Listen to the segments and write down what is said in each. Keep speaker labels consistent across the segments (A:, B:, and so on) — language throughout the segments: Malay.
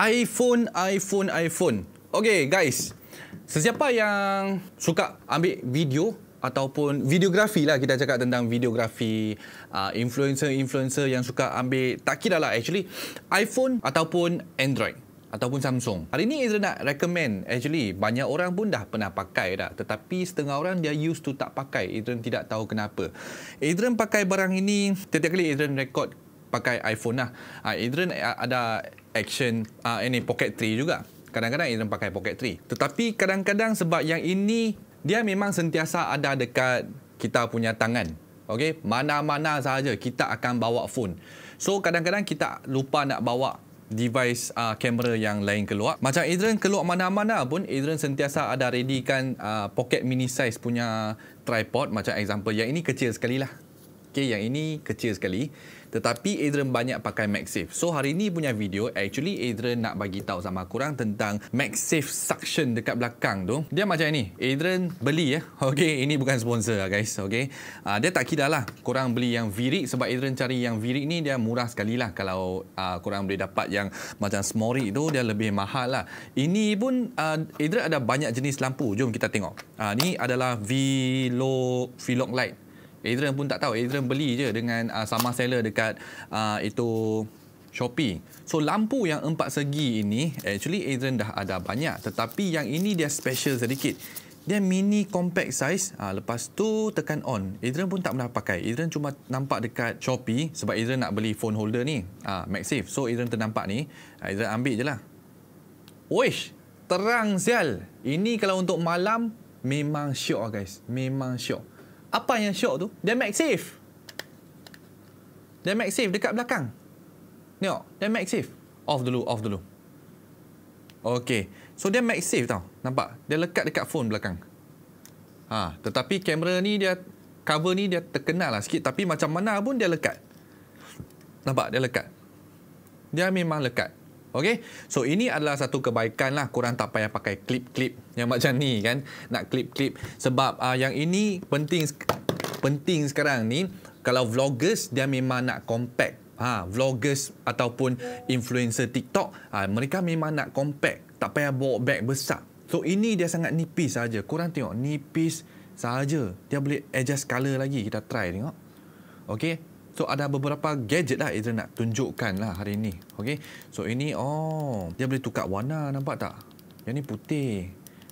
A: iPhone, iPhone, iPhone. Okay guys, sesiapa yang suka ambil video ataupun videografi lah kita cakap tentang videografi influencer-influencer yang suka ambil tak kira lah actually iPhone ataupun Android ataupun Samsung. Hari ni Adrian nak recommend actually banyak orang pun dah pernah pakai dah tetapi setengah orang dia used to tak pakai. Adrian tidak tahu kenapa. Adrian pakai barang ini setiap kali Adrian record pakai iPhone lah. Uh, Adrian ada action uh, ini pocket 3 juga. Kadang-kadang Adrian pakai pocket 3. Tetapi kadang-kadang sebab yang ini dia memang sentiasa ada dekat kita punya tangan. Okey, mana-mana saja kita akan bawa phone. So kadang-kadang kita lupa nak bawa device uh, kamera yang lain keluar. Macam Adrian keluar mana-mana pun Adrian sentiasa ada readykan uh, pocket mini size punya tripod macam example yang ini kecil sekali lah. Okay, yang ini kecil sekali. Tetapi Adrian banyak pakai MagSafe. So hari ni punya video actually Adrian nak bagi tahu sama kurang tentang MagSafe suction dekat belakang tu. Dia macam ni. Adrian beli ya. Okay, ini bukan sponsor lah guys. Okay. Uh, dia tak kira lah korang beli yang Virik sebab Adrian cari yang Virik ni dia murah sekali lah. Kalau uh, korang boleh dapat yang macam Smorik tu dia lebih mahal lah. Ini pun uh, Adrian ada banyak jenis lampu. Jom kita tengok. Uh, ni adalah Vlog Vlog Light. Adrian pun tak tahu. Adrian beli je dengan uh, sama seller dekat uh, itu Shopee. So lampu yang empat segi ini actually Adrian dah ada banyak tetapi yang ini dia special sedikit. Dia mini compact size. Ha, lepas tu tekan on. Adrian pun tak pernah pakai. Adrian cuma nampak dekat Shopee sebab Adrian nak beli phone holder ni. Ha, MagSafe. So Adrian ternampak ni. Adrian ambil je lah. Wish! Terang sial. Ini kalau untuk malam memang syok guys. Memang syok. Apa yang syok tu? Dia MagSafe. Dia MagSafe dekat belakang. Tengok. Dia MagSafe. Off dulu, off dulu. Okey. So dia MagSafe tau. Nampak? Dia lekat dekat phone belakang. Ha, tetapi kamera ni dia cover ni dia terkenal lah sikit tapi macam mana pun dia lekat. Nampak? Dia lekat. Dia memang lekat. Okay, so ini adalah satu kebaikan lah. Korang tak payah pakai klip-klip yang macam ni kan? Nak klip-klip. Sebab uh, yang ini penting penting sekarang ni kalau vloggers dia memang nak compact. Ha, vloggers ataupun influencer TikTok ha, mereka memang nak compact. Tak payah bawa bag besar. So ini dia sangat nipis saja. Korang tengok nipis saja. Dia boleh adjust color lagi. Kita try tengok. Okay, So ada beberapa gadget lah Adrian nak tunjukkan lah hari ni. Okay. So ini oh dia boleh tukar warna nampak tak? Yang ni putih.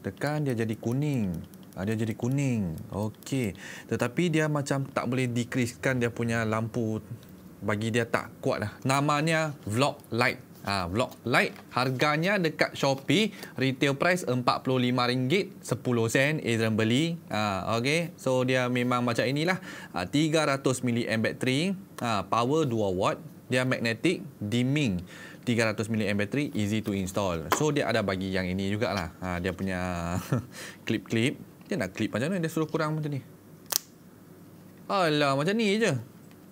A: Tekan dia jadi kuning. Ha, dia jadi kuning. Okey. Tetapi dia macam tak boleh decreasekan dia punya lampu bagi dia tak kuat lah. Namanya Vlog Light. Ha, vlog light. Harganya dekat Shopee retail price RM45 10 sen Adrian beli. Ha, okay. so dia memang macam inilah. Ha, 300 mAh battery ha, power 2 watt. Dia magnetic dimming. 300 mAh battery easy to install. So dia ada bagi yang ini jugalah. Ha, dia punya clip-clip. Dia nak clip macam mana? Dia suruh kurang macam ni. Alah macam ni je.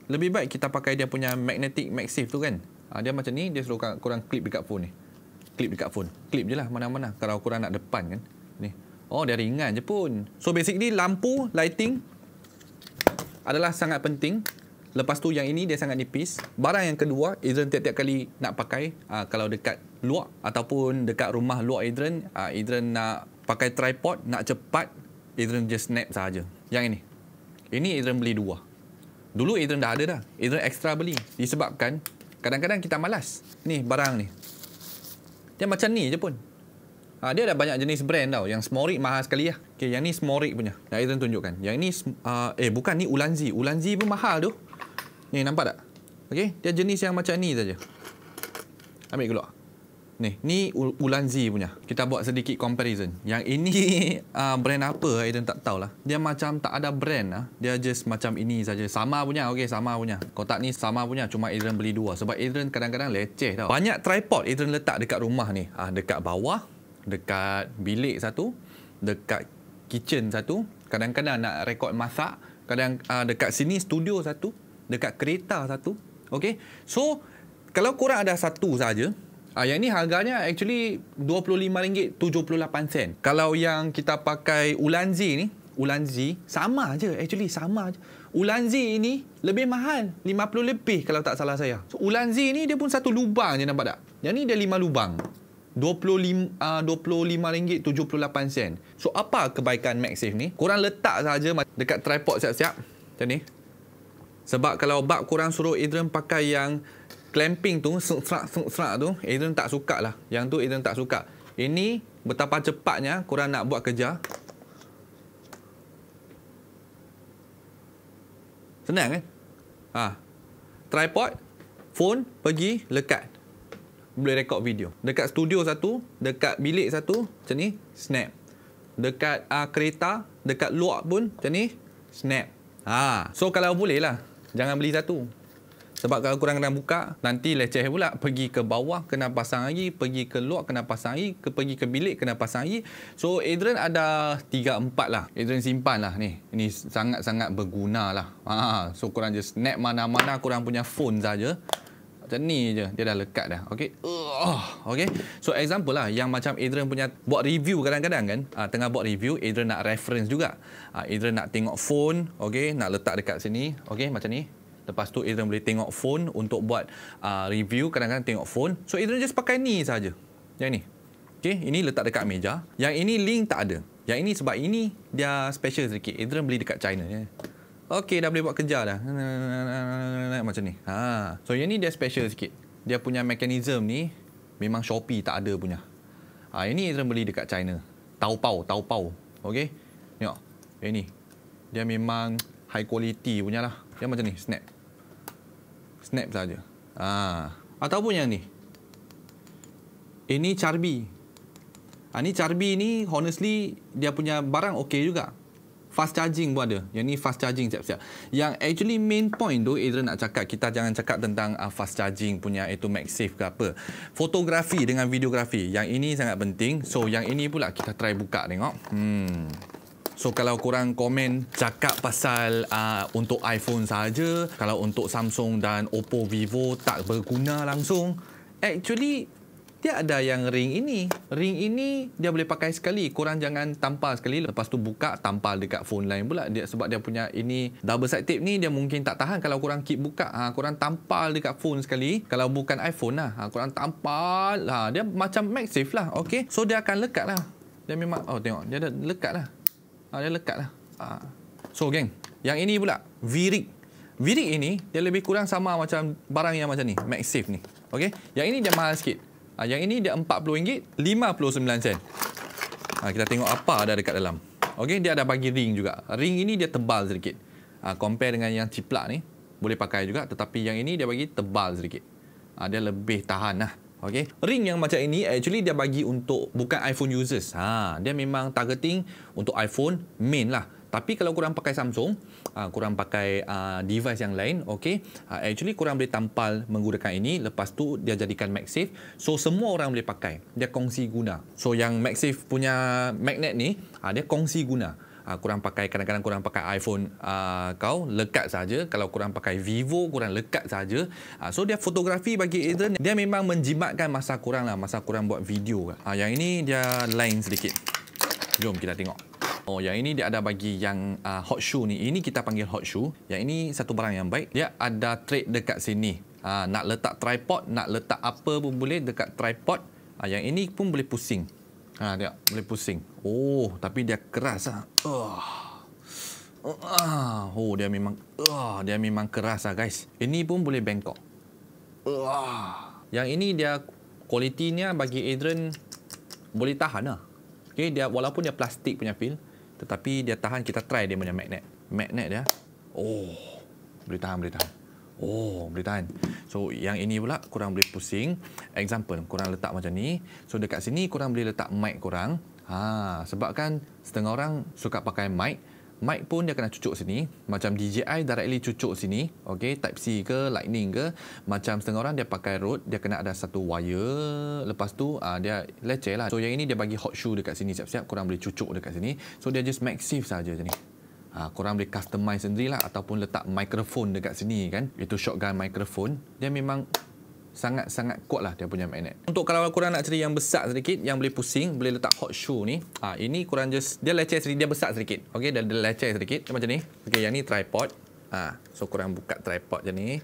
A: Lebih baik kita pakai dia punya magnetic MagSafe tu kan Ha, dia macam ni, dia suruh korang klip dekat phone ni. Klip dekat phone. Klip je lah mana-mana. Kalau korang nak depan kan. Ni. Oh, dia ringan je pun. So, basically lampu, lighting adalah sangat penting. Lepas tu yang ini dia sangat nipis. Barang yang kedua, Adrian tiap-tiap kali nak pakai. Uh, kalau dekat luar ataupun dekat rumah luar Adrian, uh, Adrian nak pakai tripod, nak cepat, Adrian just snap saja. Yang ini. Ini Adrian beli dua. Dulu Adrian dah ada dah. Adrian extra beli. Disebabkan Kadang-kadang kita malas. Ni barang ni. Dia macam ni je pun. Ha, dia ada banyak jenis brand tau. Yang Smorik mahal sekali lah. Okay, yang ni Smorik punya. Yang Ethan tunjukkan. Yang ni, uh, eh bukan ni Ulanzi. Ulanzi pun mahal tu. Ni nampak tak? Okay, dia jenis yang macam ni saja. Ambil keluar. Ni, ni Ulanzi punya. Kita buat sedikit comparison. Yang ini uh, brand apa Aiden tak tahulah. Dia macam tak ada brand lah. Dia just macam ini saja. Sama punya. Okey, sama punya. Kotak ni sama punya. Cuma Aiden beli dua. Sebab Aiden kadang-kadang leceh tau. Banyak tripod Aiden letak dekat rumah ni. Ah, dekat bawah, dekat bilik satu, dekat kitchen satu. Kadang-kadang nak rekod masak. Kadang uh, dekat sini studio satu, dekat kereta satu. Okey. So, kalau korang ada satu saja, Ah, yang ni harganya actually RM25.78. Kalau yang kita pakai Ulanzi ni, Ulanzi sama aja actually sama aja. Ulanzi ini lebih mahal, 50 lebih kalau tak salah saya. So Ulanzi ni dia pun satu lubang je nampak tak? Yang ni dia 5 lubang. 25 uh, 25 ringgit 78 sen. So apa kebaikan MagSafe ni? Korang letak saja dekat tripod siap-siap. Macam ni. Sebab kalau bab korang suruh Adrian pakai yang clamping tu, serak serak tu, Adrian tak suka lah. Yang tu Adrian tak suka. Ini betapa cepatnya korang nak buat kerja. Senang kan? Ha. Tripod, phone, pergi, lekat boleh rekod video. Dekat studio satu, dekat bilik satu, macam ni, snap. Dekat uh, kereta, dekat luar pun, macam ni, snap. Ha. So, kalau boleh lah, jangan beli satu. Sebab kalau kurang kena buka, nanti leceh pula. Pergi ke bawah, kena pasang lagi. Pergi ke luar, kena pasang lagi. Ke, pergi ke bilik, kena pasang lagi. So, Adrian ada 3-4 lah. Adrian simpan lah ni. Ini sangat-sangat berguna lah. Ha. So, kurang just snap mana-mana kurang punya phone saja. Macam ni je dia dah lekat dah. Okey. Uh, okey. So example lah yang macam Adrian punya buat review kadang-kadang kan, uh, tengah buat review Adrian nak reference juga. Uh, Adrian nak tengok phone, okey, nak letak dekat sini. Okey, macam ni. Lepas tu Adrian boleh tengok phone untuk buat uh, review kadang-kadang tengok phone. So Adrian just pakai ni saja. Yang ni. Okey, ini letak dekat meja. Yang ini link tak ada. Yang ini sebab ini dia special sedikit. Adrian beli dekat China ya. Okey, dah boleh buat kerja dah. Macam ni. Ha. So, yang ni dia special sikit. Dia punya mekanisme ni memang Shopee tak ada punya. Ha, ini kita beli dekat China. Taobao, Taobao. Okey. Tengok. Ni. Dia memang high quality punya lah. Yang macam ni, snap. Snap saja. Ha. Ataupun yang ni. Ini Charbi. Ha, ni Charbi ni honestly dia punya barang okey juga fast charging pun ada. Yang ni fast charging siap-siap. Yang actually main point tu Adrian nak cakap, kita jangan cakap tentang uh, fast charging punya itu MagSafe ke apa. Fotografi dengan videografi. Yang ini sangat penting. So yang ini pula kita try buka tengok. Hmm. So kalau kurang komen cakap pasal uh, untuk iPhone saja, kalau untuk Samsung dan Oppo, Vivo tak berguna langsung. Actually dia ada yang ring ini. Ring ini dia boleh pakai sekali. Korang jangan tampal sekali. Lepas tu buka tampal dekat phone lain pula. Dia, sebab dia punya ini double side tape ni dia mungkin tak tahan kalau korang keep buka. Ha, korang tampal dekat phone sekali. Kalau bukan iPhone lah. Ha, korang tampal. Ha, dia macam MagSafe lah. Okay. So dia akan lekat lah. Dia memang, oh tengok. Dia dah lekat lah. Ha, dia lekat lah. Ha. So geng. Yang ini pula. V-Rig. V-Rig ini dia lebih kurang sama macam barang yang macam ni. MagSafe ni. Okay. Yang ini dia mahal sikit. Ha, yang ini dia RM40, 59 sen. Ha, kita tengok apa ada dekat dalam. Okey, dia ada bagi ring juga. Ring ini dia tebal sedikit. Ha, compare dengan yang ciplak ni, boleh pakai juga. Tetapi yang ini dia bagi tebal sedikit. Ha, dia lebih tahan lah. Okay. Ring yang macam ini actually dia bagi untuk bukan iPhone users. Ha, dia memang targeting untuk iPhone main lah. Tapi kalau kurang pakai Samsung, uh, kurang pakai uh, device yang lain, okay, uh, actually kurang boleh tampal menggunakan ini. Lepas tu dia jadikan MagSafe. So semua orang boleh pakai. Dia kongsi guna. So yang MagSafe punya magnet ni, uh, dia kongsi guna. Uh, kurang pakai kadang-kadang kurang pakai iPhone uh, kau lekat saja kalau kurang pakai Vivo kurang lekat saja uh, so dia fotografi bagi Adrian dia memang menjimatkan masa kurang lah masa kurang buat video uh, yang ini dia lain sedikit jom kita tengok Oh, yang ini dia ada bagi yang uh, hot shoe ni. Ini kita panggil hot shoe. Yang ini satu barang yang baik. Dia ada tray dekat sini. Uh, nak letak tripod, nak letak apa pun boleh dekat tripod. Uh, yang ini pun boleh pusing. Ha, dia boleh pusing. Oh, tapi dia keras ah. Uh. Uh, oh, dia memang uh, dia memang keras ah guys. Ini pun boleh bengkok. Uh. Yang ini dia kualitinya bagi Adrian boleh tahan lah. Okay, dia walaupun dia plastik punya feel, tetapi dia tahan kita try dia punya magnet. Magnet dia. Oh, boleh tahan, boleh tahan. Oh, boleh tahan. So, yang ini pula kurang boleh pusing. Example, kurang letak macam ni. So, dekat sini kurang boleh letak mic kurang. Ha, sebab kan setengah orang suka pakai mic. Mic pun dia kena cucuk sini. Macam DJI directly cucuk sini. Okey type C ke lightning ke. Macam setengah orang dia pakai Rode dia kena ada satu wire. Lepas tu uh, dia leceh lah so yang ini dia bagi hot shoe dekat sini siap-siap. Korang boleh cucuk dekat sini. So dia just maxive saja macam ni Ha, korang boleh customize sendiri lah ataupun letak microphone dekat sini kan itu shotgun microphone dia memang sangat-sangat kuat lah dia punya magnet. Untuk kalau korang nak cari yang besar sedikit, yang boleh pusing, boleh letak hot shoe ni. Ha, ini korang just, dia leceh sedikit, dia besar sedikit. Okay, dia, dia leceh sedikit. Macam ni. Okay, yang ni tripod. Ha, so korang buka tripod je ni.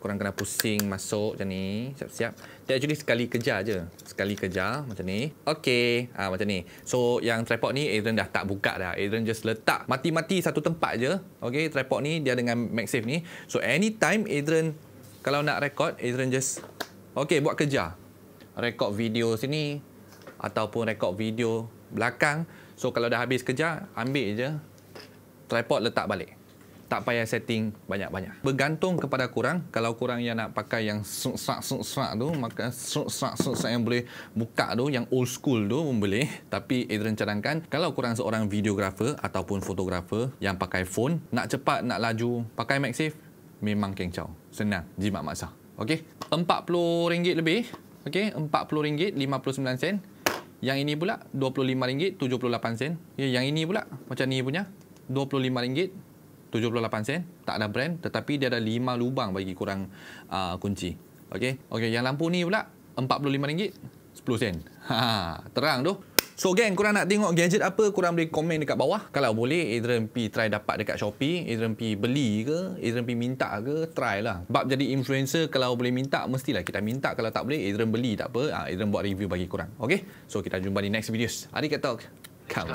A: Korang kena pusing masuk macam ni. Siap-siap. Dia actually sekali kejar je. Sekali kejar macam ni. Okay. Ha, macam ni. So yang tripod ni Adrian dah tak buka dah. Adrian just letak mati-mati satu tempat je. Okay. Tripod ni dia dengan MagSafe ni. So anytime Adrian kalau nak record, Adrian just okay buat kejar. Record video sini ataupun record video belakang. So kalau dah habis kejar, ambil je tripod letak balik tak payah setting banyak-banyak. Bergantung kepada kurang. Kalau kurang yang nak pakai yang serak-serak tu, maka serak-serak yang boleh buka tu, yang old school tu pun boleh. Tapi Adrian cadangkan, kalau kurang seorang videographer ataupun fotografer yang pakai phone, nak cepat, nak laju, pakai MagSafe, memang kencau. Senang, jimat maksa. Okey, RM40 lebih. Okey, RM40.59. Yang ini pula RM25.78. Ya, yang ini pula macam ni punya RM25 78 sen tak ada brand tetapi dia ada 5 lubang bagi kurang uh, kunci okey okey yang lampu ni pula RM45 10 sen ha terang tu So gang, korang nak tengok gadget apa, korang boleh komen dekat bawah. Kalau boleh, Adrian P try dapat dekat Shopee. Adrian P beli ke, Adrian P minta ke, try lah. Sebab jadi influencer, kalau boleh minta, mestilah kita minta. Kalau tak boleh, Adrian beli tak apa. Ha, Adrian buat review bagi korang. Okay? So kita jumpa di next videos. Arigatou. Come.